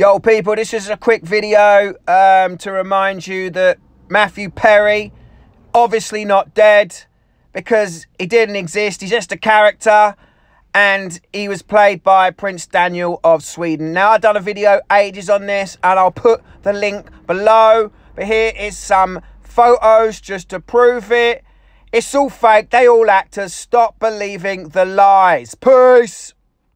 Yo, people, this is a quick video um, to remind you that Matthew Perry, obviously not dead because he didn't exist. He's just a character and he was played by Prince Daniel of Sweden. Now, I've done a video ages on this and I'll put the link below. But here is some photos just to prove it. It's all fake. They all actors. Stop believing the lies. Peace.